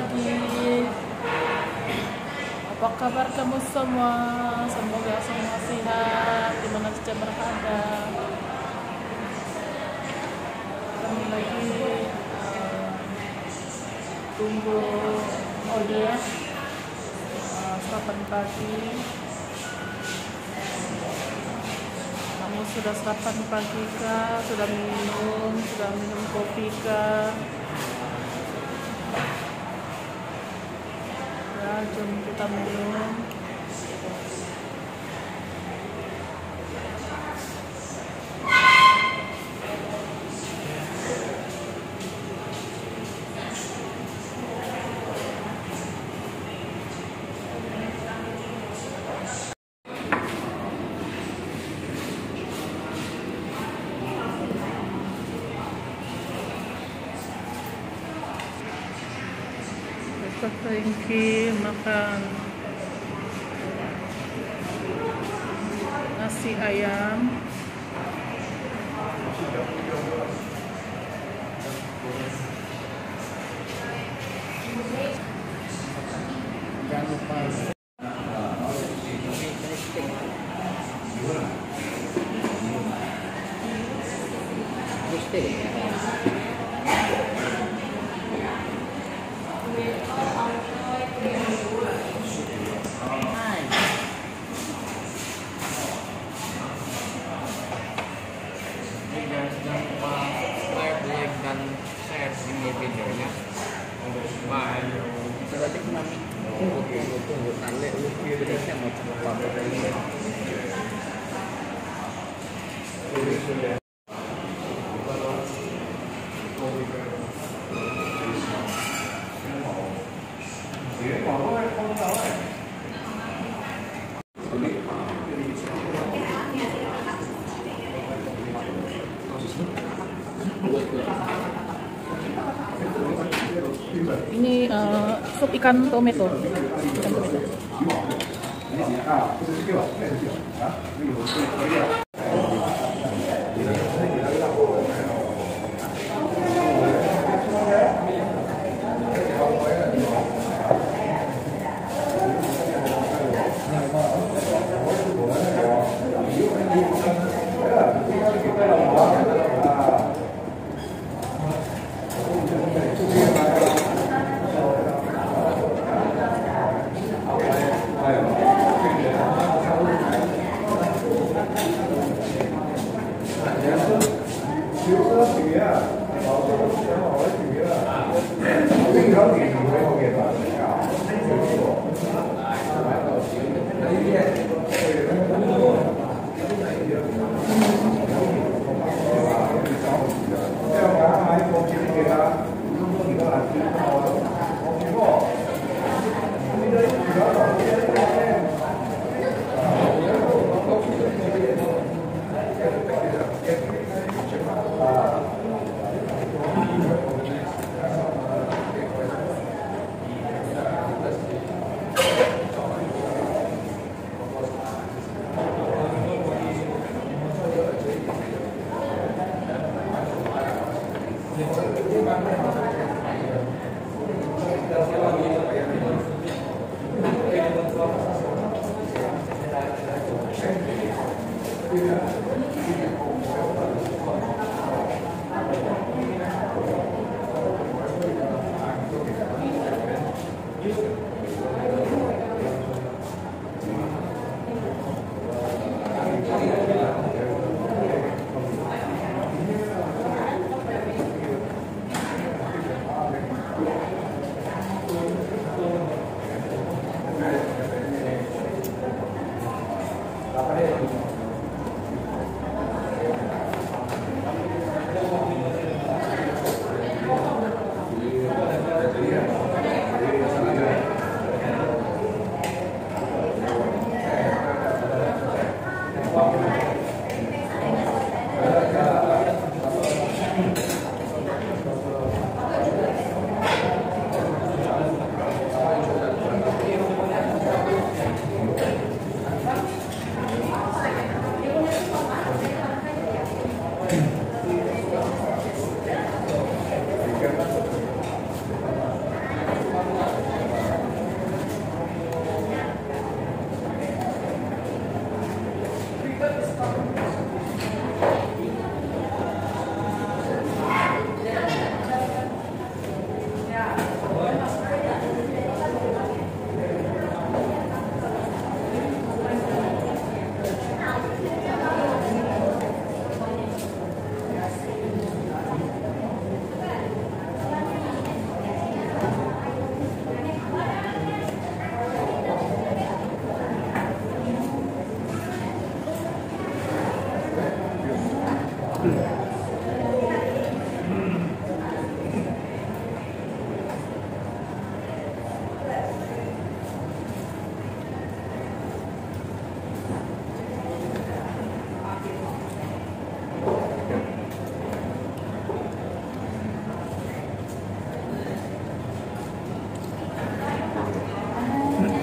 pagi. Apa kabar kamu semua? Semoga semua sehat di mana saja berada. Kami lagi uh, tunggu order uh, sarapan pagi. Kamu sudah sarapan pagi kah? Sudah minum? Sudah minum kopi kah? Ya, jom Ringki makan. Nasi ayam. Lupa. Mesti Hai. Ini guys, jangan lupa subscribe, like, dan share ini videonya. Bye. Berarti mami tunggu tunggu tunggu tale lu Indonesia mau coba apa dari ini. Ini uh, sup ikan tomato. Ikan tomato 頑張れ。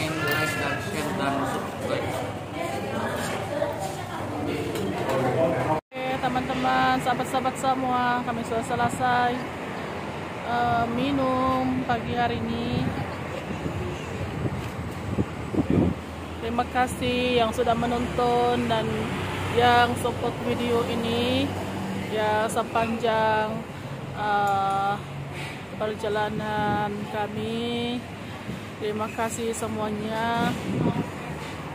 komen, like, dan share, dan subscribe. Oke teman-teman, sahabat-sahabat semua, kami sudah selesai eh, minum pagi hari ini. Terima kasih yang sudah menonton dan yang support video ini ya sepanjang eh, perjalanan kami. Terima kasih semuanya.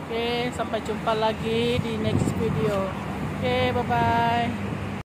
Oke, sampai jumpa lagi di next video. Oke, bye-bye.